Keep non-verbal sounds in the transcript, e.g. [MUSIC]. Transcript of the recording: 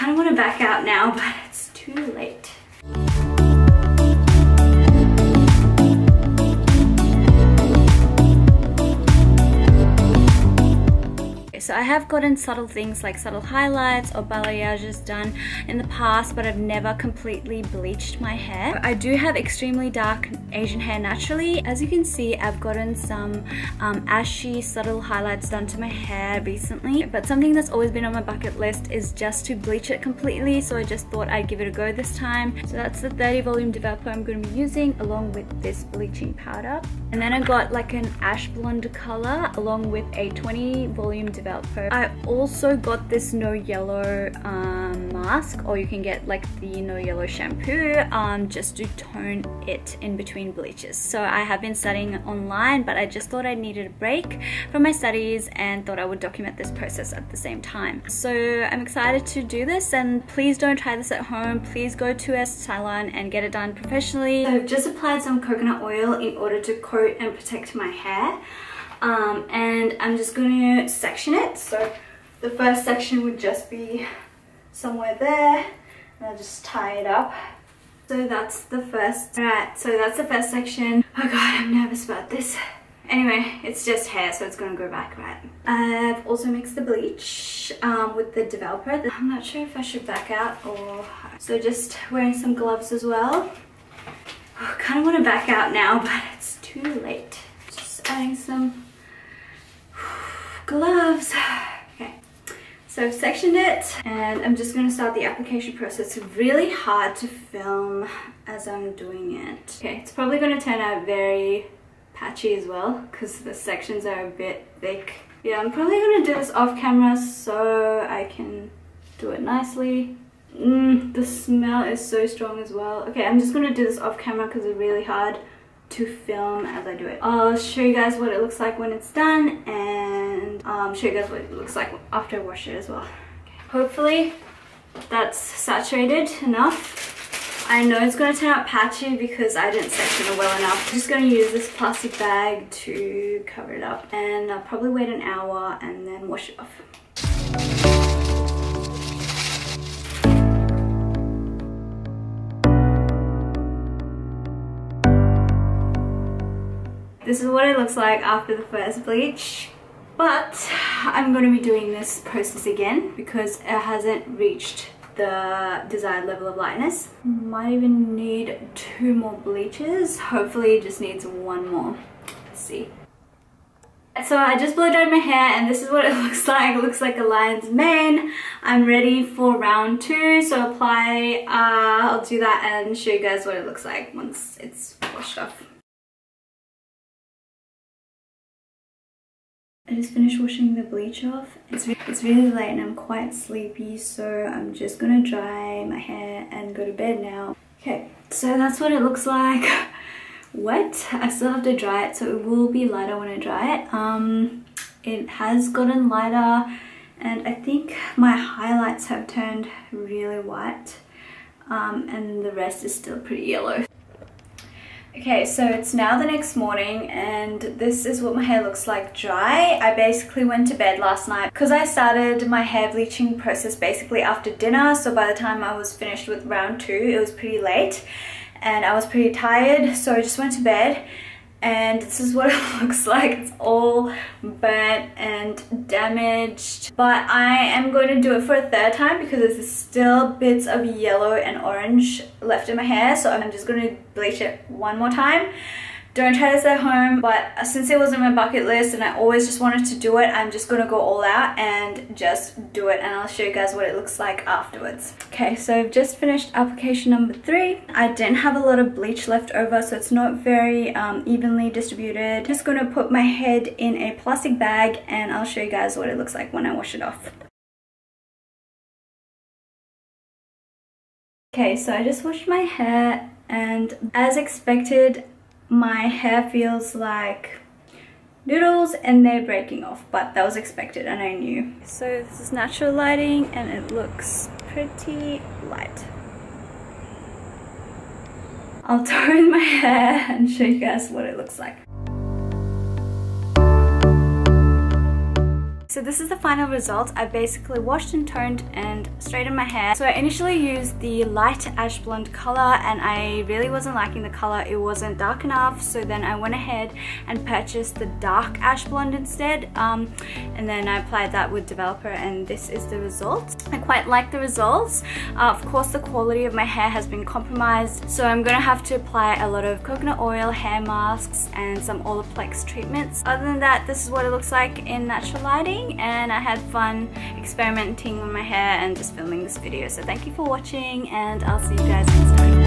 kind of want to back out now, [LAUGHS] but it's too late. So I have gotten subtle things like subtle highlights or balayages done in the past, but I've never completely bleached my hair. I do have extremely dark Asian hair naturally. As you can see, I've gotten some um, ashy subtle highlights done to my hair recently, but something that's always been on my bucket list is just to bleach it completely. So I just thought I'd give it a go this time. So that's the 30 volume developer I'm going to be using along with this bleaching powder. And then I got like an ash blonde color along with a 20 volume developer developer. I also got this no yellow um, mask or you can get like the no yellow shampoo um, just to tone it in between bleaches. So I have been studying online but I just thought I needed a break from my studies and thought I would document this process at the same time. So I'm excited to do this and please don't try this at home. Please go to a salon and get it done professionally. So I've just applied some coconut oil in order to coat and protect my hair um, and I'm just going to section it. So the first section would just be somewhere there and I'll just tie it up. So that's the first right so that's the first section. Oh god I'm nervous about this. Anyway it's just hair so it's gonna go back right? I've also mixed the bleach um, with the developer. I'm not sure if I should back out or so just wearing some gloves as well. I kind of want to back out now but it's too late. Just adding some gloves. Okay, so I've sectioned it and I'm just gonna start the application process. It's really hard to film as I'm doing it. Okay, it's probably gonna turn out very patchy as well because the sections are a bit thick. Yeah, I'm probably gonna do this off camera so I can do it nicely. Mm, the smell is so strong as well. Okay, I'm just gonna do this off camera because it's really hard to film as I do it. I'll show you guys what it looks like when it's done and um, show you guys what it looks like after I wash it as well. Okay. Hopefully that's saturated enough. I know it's going to turn out patchy because I didn't section it well enough. I'm just going to use this plastic bag to cover it up and I'll probably wait an hour and then wash it off. This is what it looks like after the first bleach. But I'm going to be doing this process again because it hasn't reached the desired level of lightness. Might even need two more bleaches. Hopefully it just needs one more. Let's see. So I just blow dried my hair and this is what it [LAUGHS] looks like. It looks like a lion's mane. I'm ready for round two. So apply, uh, I'll do that and show you guys what it looks like once it's washed off. I just finished washing the bleach off. It's, re it's really late and I'm quite sleepy so I'm just gonna dry my hair and go to bed now. Okay, so that's what it looks like. [LAUGHS] Wet. I still have to dry it so it will be lighter when I dry it. Um, it has gotten lighter and I think my highlights have turned really white um, and the rest is still pretty yellow. Okay, so it's now the next morning and this is what my hair looks like dry. I basically went to bed last night because I started my hair bleaching process basically after dinner. So by the time I was finished with round two, it was pretty late and I was pretty tired. So I just went to bed and this is what [LAUGHS] it looks like. It's all burnt and damaged. But I am going to do it for a third time because there's still bits of yellow and orange left in my hair. So I'm just going to bleach it one more time don't try this at home, but since it was on my bucket list and I always just wanted to do it, I'm just gonna go all out and just do it and I'll show you guys what it looks like afterwards. Okay, so I've just finished application number three. I didn't have a lot of bleach left over, so it's not very um, evenly distributed. Just gonna put my head in a plastic bag and I'll show you guys what it looks like when I wash it off. Okay, so I just washed my hair and as expected, my hair feels like noodles and they're breaking off but that was expected and I knew. So this is natural lighting and it looks pretty light. I'll [LAUGHS] tone my hair and show you guys what it looks like. So this is the final result. I basically washed and toned and straightened my hair. So I initially used the light ash blonde color and I really wasn't liking the color. It wasn't dark enough. So then I went ahead and purchased the dark ash blonde instead. Um, and then I applied that with developer and this is the result. I quite like the results. Uh, of course the quality of my hair has been compromised. So I'm gonna have to apply a lot of coconut oil, hair masks and some Olaplex treatments. Other than that, this is what it looks like in natural lighting and I had fun experimenting with my hair and just filming this video. So thank you for watching and I'll see you guys next time.